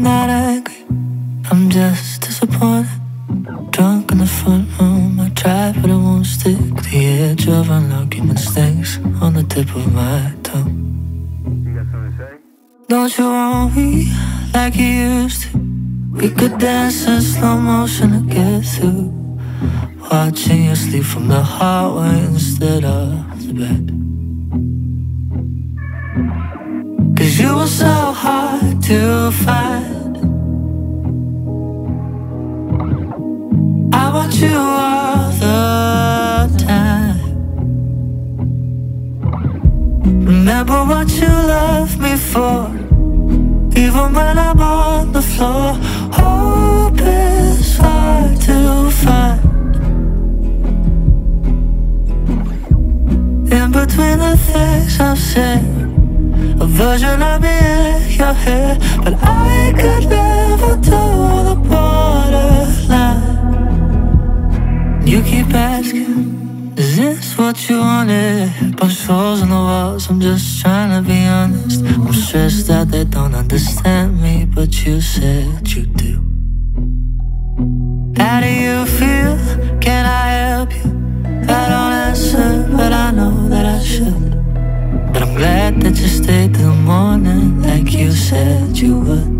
I'm not angry, I'm just disappointed. Drunk in the front room, I tried, but it won't stick. The edge of unlucky mistakes on the tip of my tongue. You got something to say? Don't you want me like you used to? We could dance in slow motion to get through. Watching you sleep from the hallway instead of the bed. Cause you were so high. Remember what you left me for, even when I'm on the floor. Hope is hard to find. In between the things I've said, a version of me in your head, but I could never is this what you wanted? Bunch of holes in the walls, I'm just trying to be honest. I'm stressed that they don't understand me, but you said you do. How do you feel? Can I help you? I don't answer, but I know that I should. But I'm glad that you stayed till the morning like you said you would.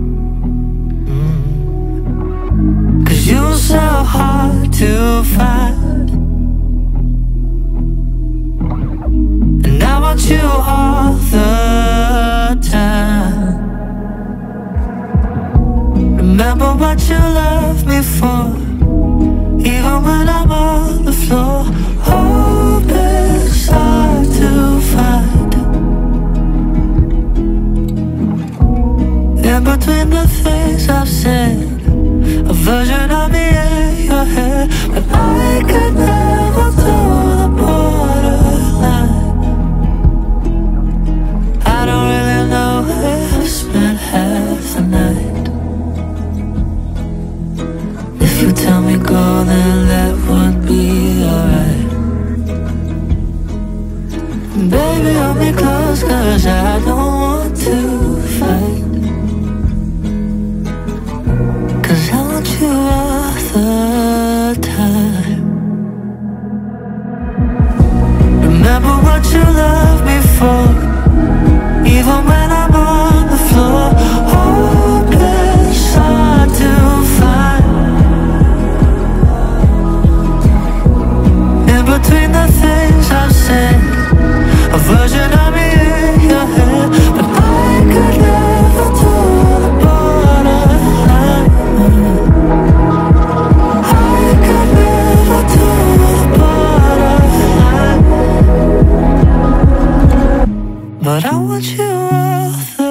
And you all the time. Remember what you left me for, even when I'm on the floor. Hope is hard to find. In between the things I've said, a version of me tell me go, then that would be alright. Baby, hold me close, cause I don't want to fight. Cause I want you all the time. Remember what you loved before Even when you all the